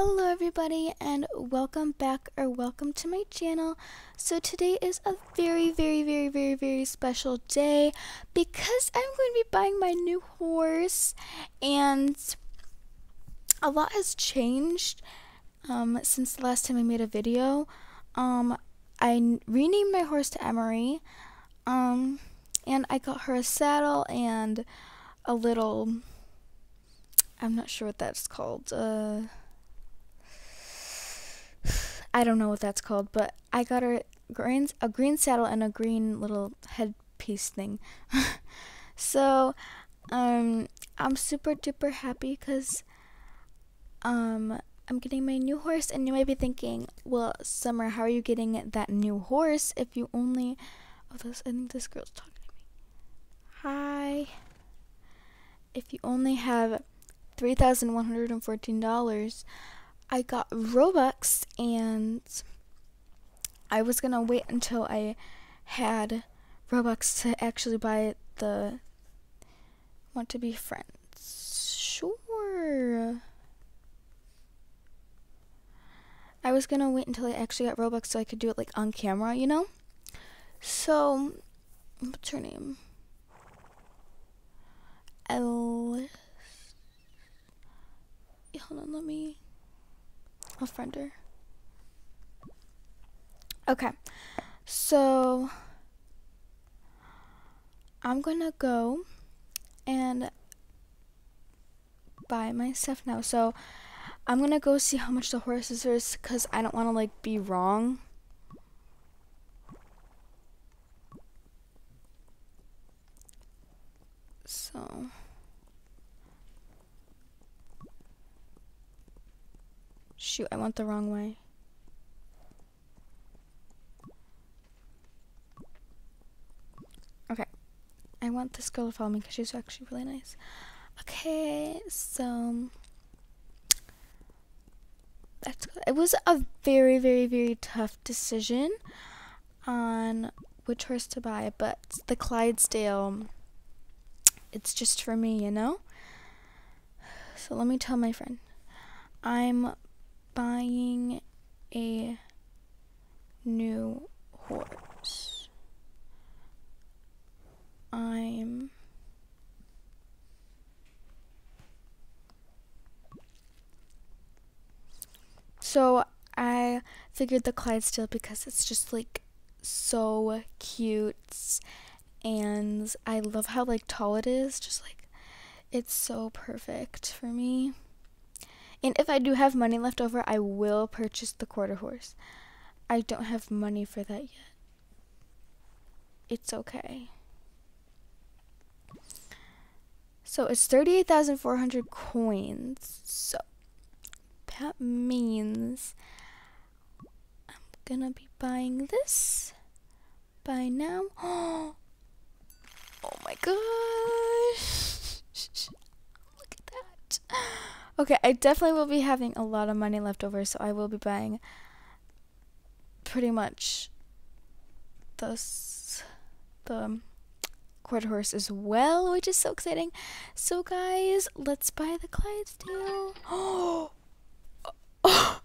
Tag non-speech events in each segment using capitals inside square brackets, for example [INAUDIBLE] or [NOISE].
Hello everybody and welcome back or welcome to my channel. So today is a very very very very very special day because I'm going to be buying my new horse and a lot has changed um, since the last time I made a video. Um, I renamed my horse to Emery um, and I got her a saddle and a little I'm not sure what that's called. Uh, I don't know what that's called, but I got her green, a green saddle and a green little headpiece thing. [LAUGHS] so, um, I'm super duper happy because, um, I'm getting my new horse, and you might be thinking, well, Summer, how are you getting that new horse if you only. Oh, this, I think this girl's talking to me. Hi. If you only have $3,114, I got Robux and I was gonna wait until I had Robux to actually buy the want to be friends. Sure. I was gonna wait until I actually got Robux so I could do it like on camera, you know? So what's her name? Alice. Hold on, let me a friender. Okay, so I'm gonna go and buy my stuff now. So I'm gonna go see how much the horses is because I don't want to like be wrong. So. Shoot, I went the wrong way. Okay. I want this girl to follow me because she's actually really nice. Okay, so that's good. It was a very, very, very tough decision on which horse to buy, but the Clydesdale, it's just for me, you know? So let me tell my friend. I'm buying a new horse. I'm So I figured the Clydesdale because it's just like so cute and I love how like tall it is, just like it's so perfect for me. And if I do have money left over, I will purchase the quarter horse. I don't have money for that yet. It's okay. So it's 38,400 coins. So that means I'm gonna be buying this by now. [GASPS] Oh my gosh. [LAUGHS] Look at that. Okay, I definitely will be having a lot of money left over, so I will be buying pretty much this the quarter horse as well, which is so exciting. So guys, let's buy the Clydesdale. Oh, [GASPS] oh,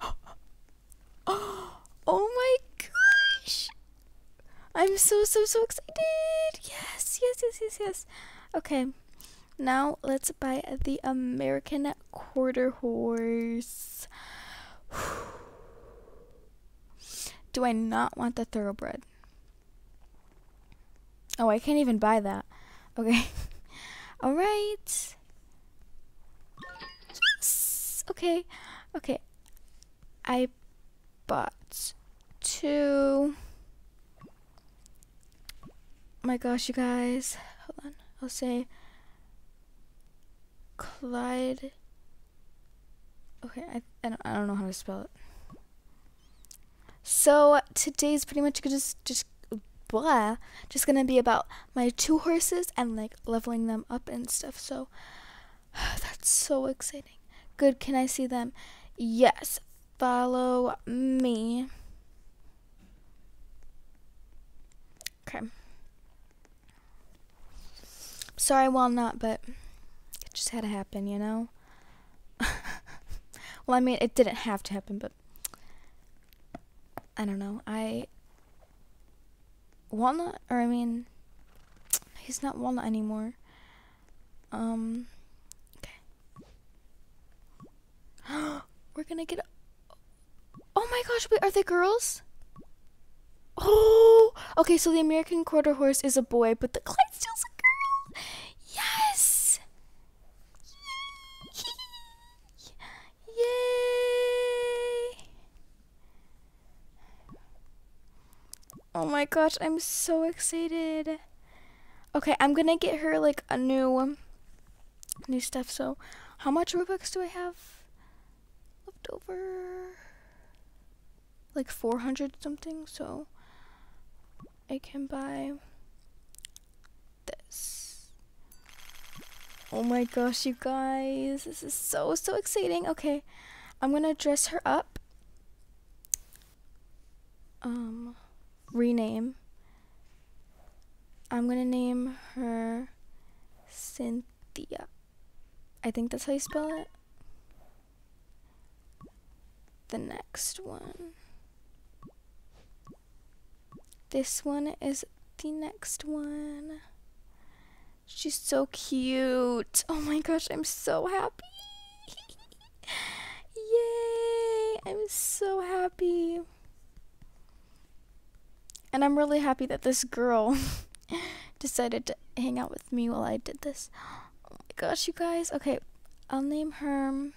oh my gosh! I'm so so so excited. Yes, yes, yes, yes, yes. Okay. Now let's buy the American quarter horse. [SIGHS] Do I not want the thoroughbred? Oh, I can't even buy that. Okay. [LAUGHS] All right. Yes. Okay. Okay. I bought two. My gosh, you guys. Hold on. I'll say Clyde. Okay, I, I, don't, I don't know how to spell it. So today's pretty much just just blah, just gonna be about my two horses and like leveling them up and stuff. So [SIGHS] that's so exciting. Good, can I see them? Yes. Follow me. Okay. Sorry, well not, but just had to happen, you know? [LAUGHS] Well, I mean, it didn't have to happen, but I don't know. I Walnut, or I mean, he's not Walnut anymore. Um, okay. [GASPS] We're gonna get. Oh my gosh! Wait, are they girls? Oh, [GASPS] okay. So the American Quarter Horse is a boy, but the Clydesdale's a girl. Yes. Yay! Oh my gosh, I'm so excited. Okay, I'm gonna get her like a new, new stuff. So, how much Robux do I have left over? Like 400 something. So, I can buy this. Oh my gosh, you guys. This is so, so exciting. Okay, I'm gonna dress her up. Um, rename. I'm gonna name her Cynthia. I think that's how you spell it. The next one. This one is the next one. She's so cute. Oh my gosh, I'm so happy. [LAUGHS] Yay! I'm so happy. And I'm really happy that this girl [LAUGHS] decided to hang out with me while I did this. [GASPS] Oh my gosh, you guys. Okay, I'll name her.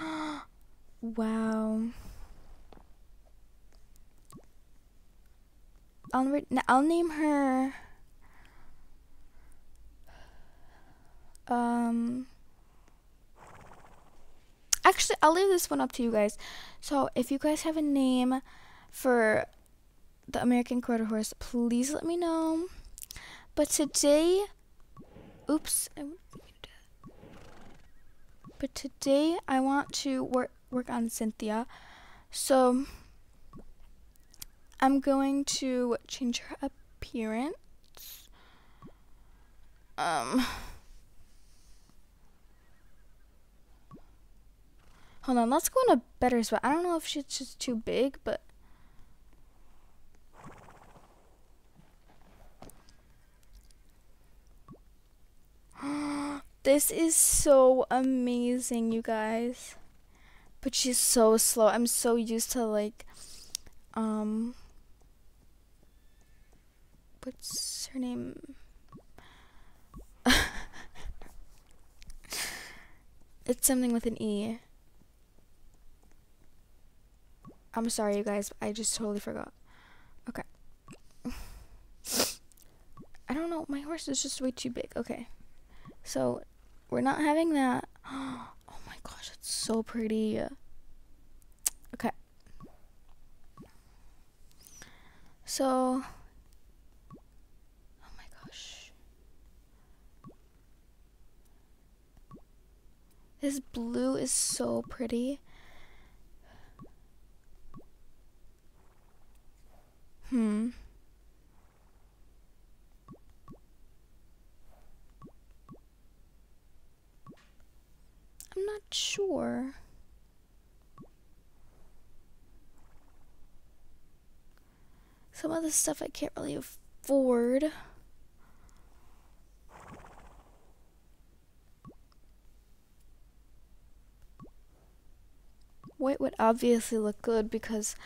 [GASPS] wow. I'll I'll name her. Um. Actually, I'll leave this one up to you guys. So, if you guys have a name for the American Quarter Horse, please let me know. But today, oops. But today I want to work work on Cynthia. So I'm going to change her appearance. Um Hold on, let's go in a better spot. I don't know if she's just too big, but [GASPS] this is so amazing, you guys. But she's so slow. I'm so used to like um what's her name? [LAUGHS] it's something with an E. I'm sorry, you guys. I just totally forgot. Okay. [LAUGHS] I don't know. My horse is just way too big. Okay. So, we're not having that. [GASPS] Oh my gosh, it's so pretty. Okay. So, oh my gosh. This blue is so pretty. Hmm. I'm not sure. Some of the stuff I can't really afford. White would obviously look good because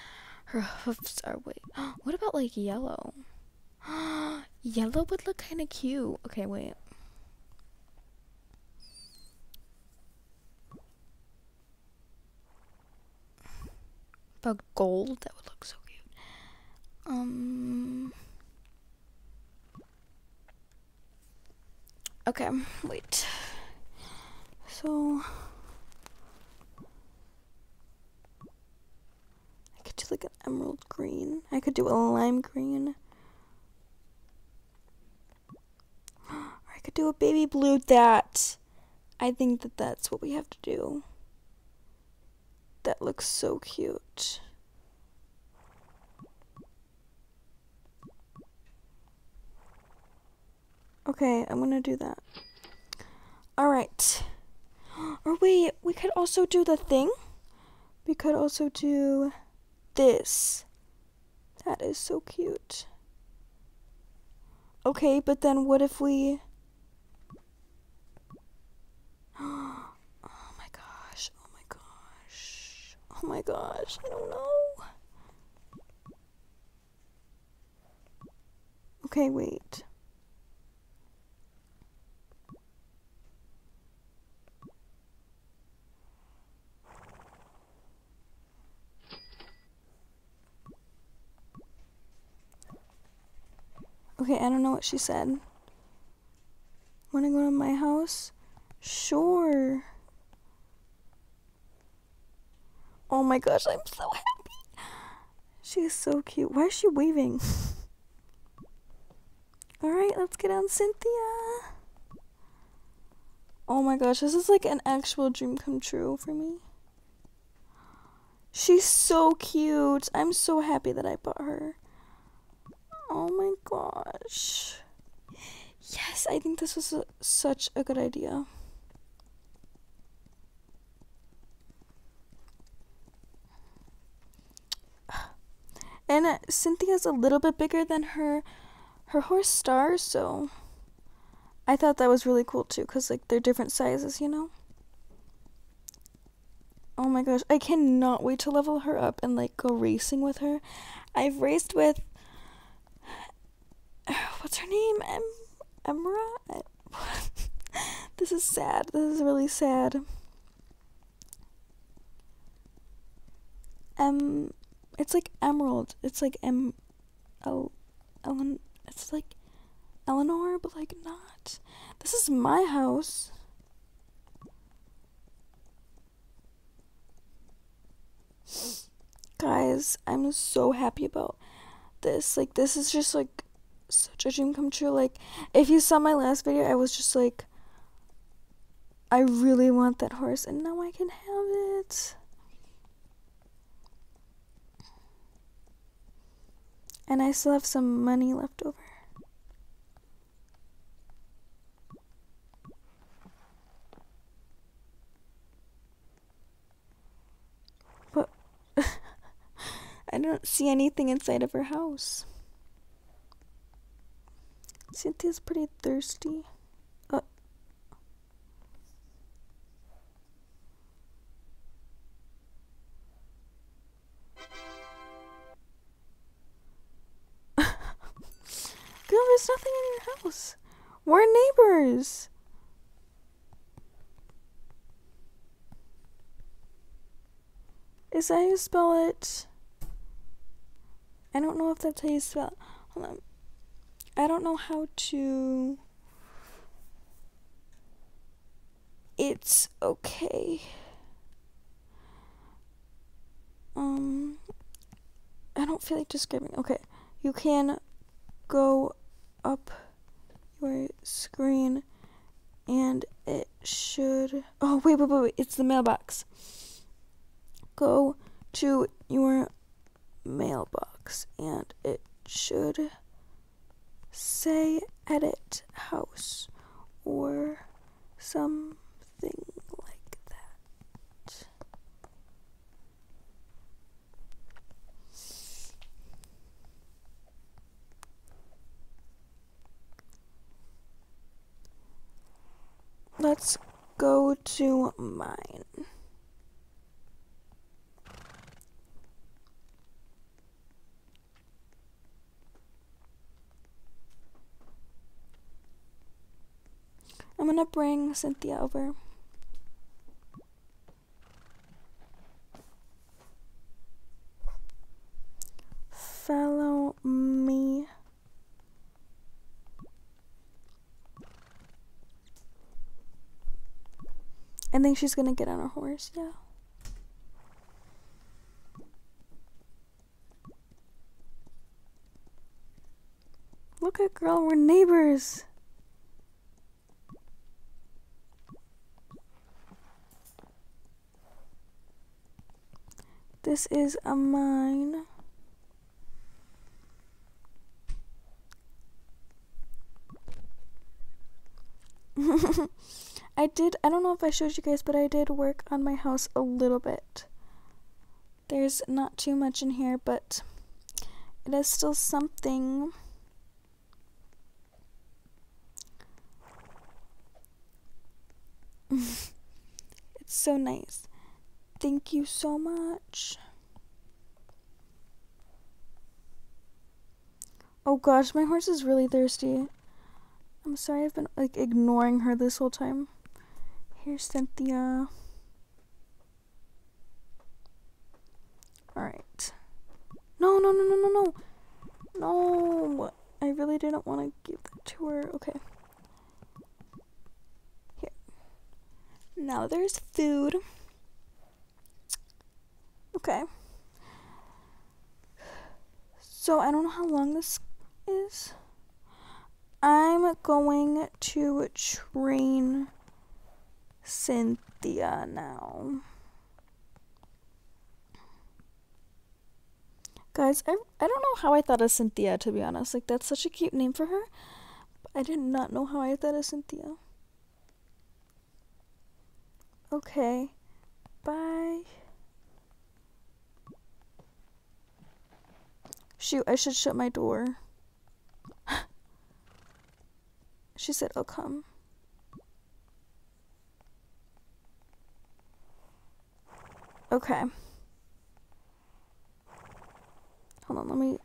her hoofs are white. [GASPS] What about like yellow? [GASPS] yellow would look kind of cute. Okay, wait. About gold, that would look so. Um. Okay, wait. So. I could do like an emerald green. I could do a lime green. Or I could do a baby blue. That. I think that that's what we have to do. That looks so cute. Okay, I'm gonna do that. Alright. [GASPS] Or wait, we could also do the thing. We could also do this. That is so cute. Okay, but then what if we. [GASPS] Oh my gosh, oh my gosh, oh my gosh, I don't know. Okay, wait. Okay, I don't know what she said. Wanna go to my house? Sure. Oh my gosh, I'm so happy. She's so cute. Why is she waving? [LAUGHS] Alright, let's get on Cynthia. Oh my gosh, this is like an actual dream come true for me. She's so cute. I'm so happy that I bought her. Oh my gosh. Yes, I think this was a, such a good idea. [SIGHS] And uh, Cynthia's a little bit bigger than her her horse Star, so I thought that was really cool too cuz like they're different sizes, you know. Oh my gosh, I cannot wait to level her up and like go racing with her. I've raced with [SIGHS] what's her name? Em Emra? [LAUGHS] this is sad. This is really sad. Um it's like emerald. It's like em El Ellen it's like Eleanor, but like not. This is my house. [GASPS] Guys, I'm so happy about this. Like this is just like such a dream come true. Like, if you saw my last video, I was just like, I really want that horse, and now I can have it. And I still have some money left over. But [LAUGHS] I don't see anything inside of her house. Cynthia's pretty thirsty. Uh. [LAUGHS] Girl, there's nothing in your house. We're neighbors. Is that how you spell it? I don't know if that's how you spell it. Hold on. I don't know how to. It's okay. Um, I don't feel like describing. Okay, you can go up your screen and it should. Oh, wait, wait, wait, wait. It's the mailbox. Go to your mailbox and it should say edit house or something like that. Let's go to mine. I'm gonna bring Cynthia over. Follow me. I think she's gonna get on a horse, yeah. Look at girl, we're neighbors. This is a mine. [LAUGHS] I did, I don't know if I showed you guys, but I did work on my house a little bit. There's not too much in here, but it is still something. [LAUGHS] it's so nice. Thank you so much. Oh gosh, my horse is really thirsty. I'm sorry I've been like ignoring her this whole time. Here's Cynthia. Alright. No, no, no, no, no, no. No. I really didn't want to give that to her. Okay. Here. Now there's food. Okay. So I don't know how long this is. I'm going to train Cynthia now. Guys, I, I don't know how I thought of Cynthia, to be honest. Like, that's such a cute name for her. I did not know how I thought of Cynthia. Okay. Bye. Shoot, I should shut my door. She said, I'll come. Okay. Hold on, let me.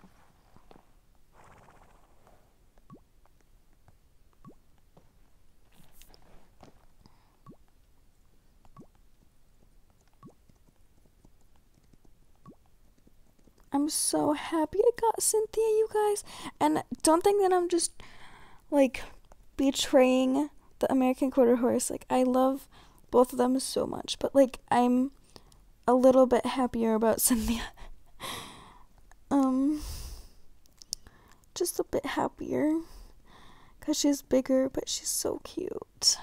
I'm so happy I got Cynthia, you guys. And don't think that I'm just like betraying the American Quarter Horse. Like, I love both of them so much, but like, I'm a little bit happier about [LAUGHS] Cynthia. um, just a bit happier because she's bigger, but she's so cute.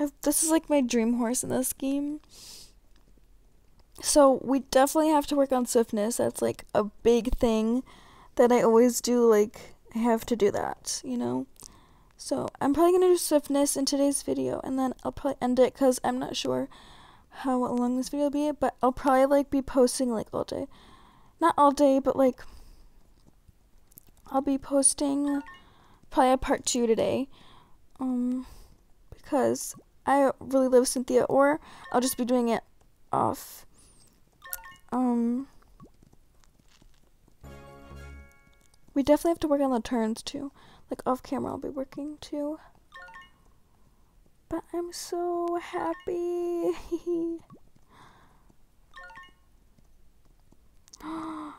I've, this is like my dream horse in this game. So we definitely have to work on swiftness. That's like a big thing that I always do like I have to do that, you know? So I'm probably going to do swiftness in today's video and then I'll probably end it because I'm not sure how long this video will be, but I'll probably like be posting like all day. Not all day, but like I'll be posting probably a part two today. Um, because I really love Cynthia, or I'll just be doing it off. Um, We definitely have to work on the turns too. Like off camera I'll be working too. But I'm so happy. [GASPS]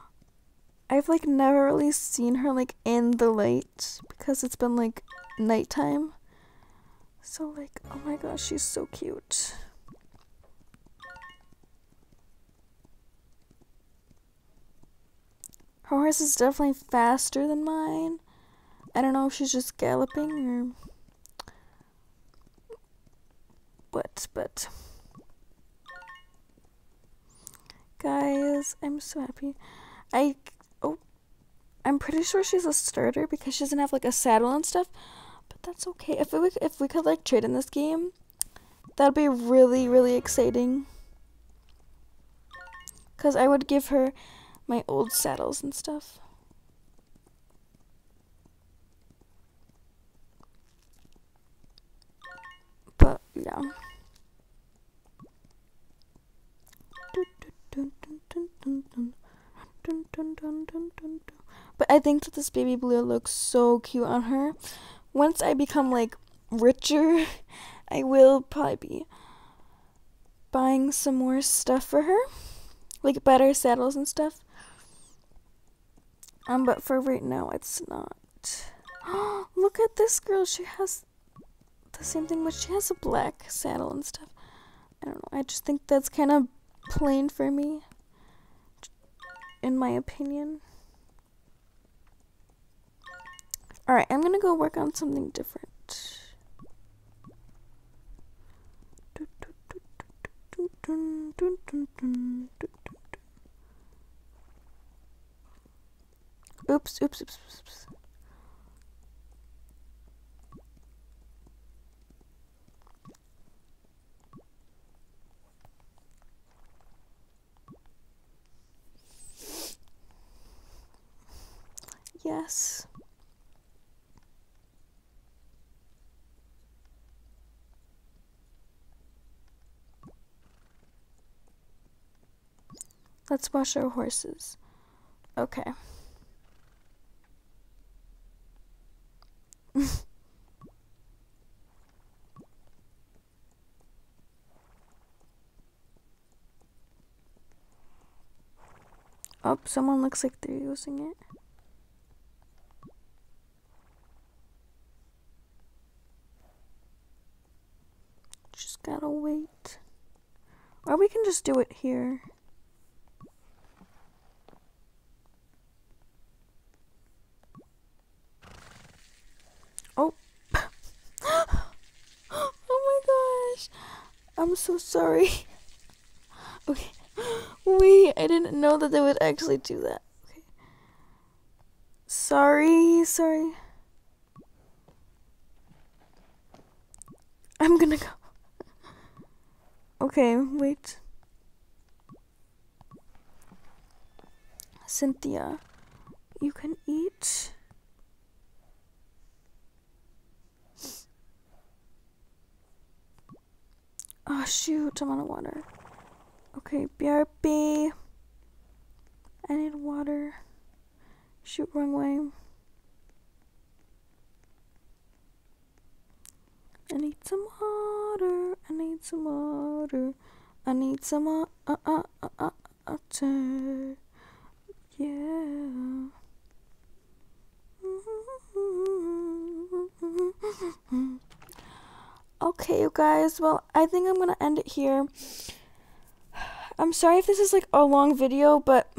I've like never really seen her like in the light because it's been like nighttime. So like, oh my gosh, she's so cute. Her horse is definitely faster than mine. I don't know if she's just galloping or what, but guys, I'm so happy. I oh, I'm pretty sure she's a starter because she doesn't have like a saddle and stuff, but that's okay. If we if we could like trade in this game, that'd be really really exciting. Cause I would give her my old saddles and stuff. But yeah. But I think that this baby blue looks so cute on her. Once I become like richer, [LAUGHS] I will probably be buying some more stuff for her. Like better saddles and stuff. Um, but for right now, it's not. [GASPS] Look at this girl. She has the same thing, but she has a black saddle and stuff. I don't know. I just think that's kind of plain for me, in my opinion. Alright, I'm gonna go work on something different. Oops, oops, oops, oops. Yes. Let's wash our horses. Okay. Someone looks like they're using it. Just gotta wait. Or we can just do it here. Oh. [GASPS] oh my gosh. I'm so sorry. [LAUGHS] Okay. Wait, I didn't know that they would actually do that. Okay. Sorry, sorry. I'm gonna go. Okay, wait. Cynthia, you can eat. Oh shoot, I'm out of water. Okay, BRB. I need water. Shoot, wrong way. I need some water. I need some water. I need some uh, uh, uh, uh, water. Yeah. [LAUGHS] Okay, you guys. Well, I think I'm going to end it here. I'm sorry if this is like a long video, but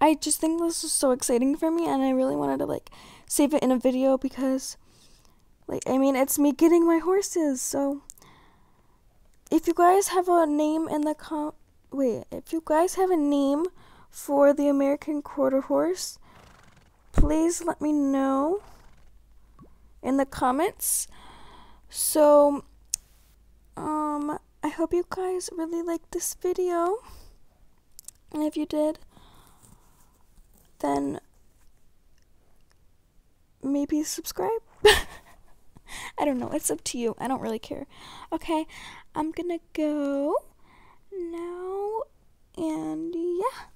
I just think this is so exciting for me and I really wanted to like save it in a video because like I mean, it's me getting my horses. So if you guys have a name in the com wait, if you guys have a name for the American quarter horse, please let me know in the comments. So, um, I hope you guys really liked this video. And if you did, then maybe subscribe. [LAUGHS] I don't know. It's up to you. I don't really care. Okay, I'm gonna go now. And yeah.